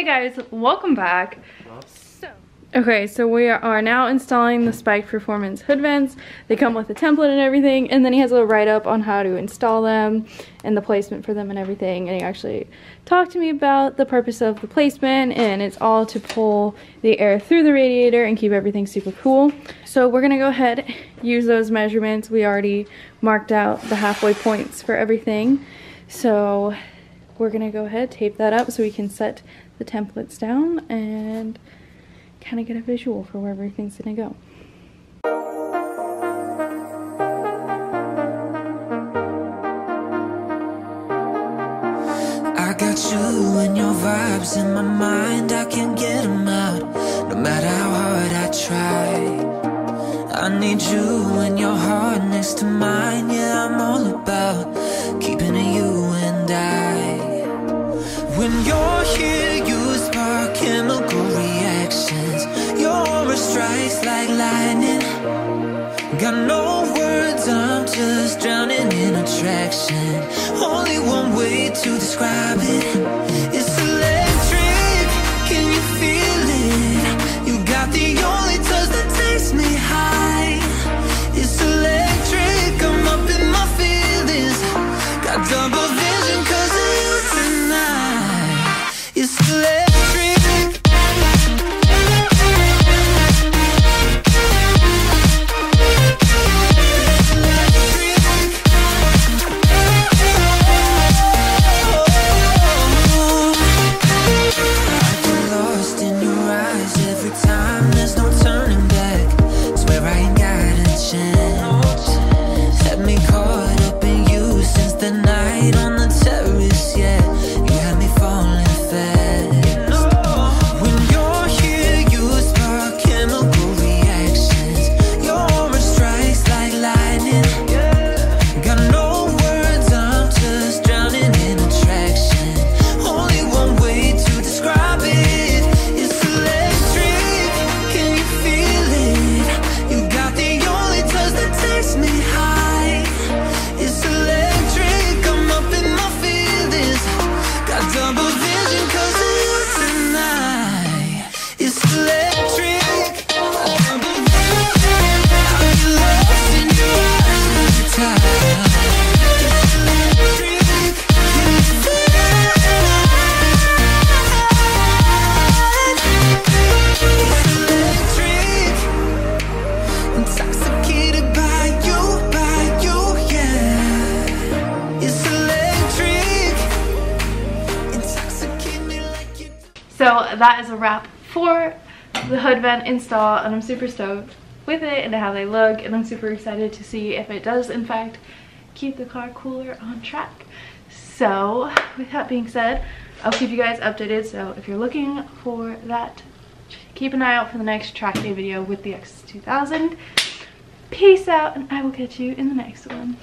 Hey guys, welcome back. Okay, so we are now installing the Spiked Performance hood vents. They come with a template and everything, and then he has a little write-up on how to install them and the placement for them and everything. And he actually talked to me about the purpose of the placement, and it's all to pull the air through the radiator and keep everything super cool. So we're gonna go ahead, use those measurements. We already marked out the halfway points for everything. So we're gonna go ahead, tape that up so we can set the templates down and kind of get a visual for where everything's gonna go. I got you and your vibes in my mind, I can't get them out, no matter how hard I try. I need you and your heart next to mine, yeah, I'm all about keeping you and I. You're here, you spark chemical reactions. Your aura strikes like lightning. Got no words, I'm just drowning in attraction. Only one way to describe it. So that is a wrap for the hood vent install and I'm super stoked with it and how they look and I'm super excited to see if it does in fact keep the car cooler on track. So with that being said, I'll keep you guys updated. So if you're looking for that, keep an eye out for the next track day video with the S2000. Peace out and I will catch you in the next one.